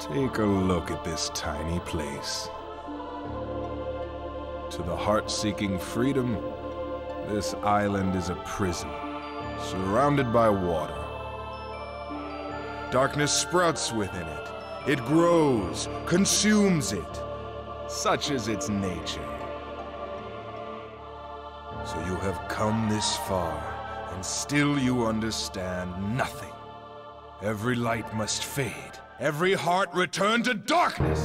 Take a look at this tiny place. To the heart seeking freedom, this island is a prison, surrounded by water. Darkness sprouts within it. It grows, consumes it. Such is its nature. So you have come this far, and still you understand nothing. Every light must fade. Every heart returned to darkness.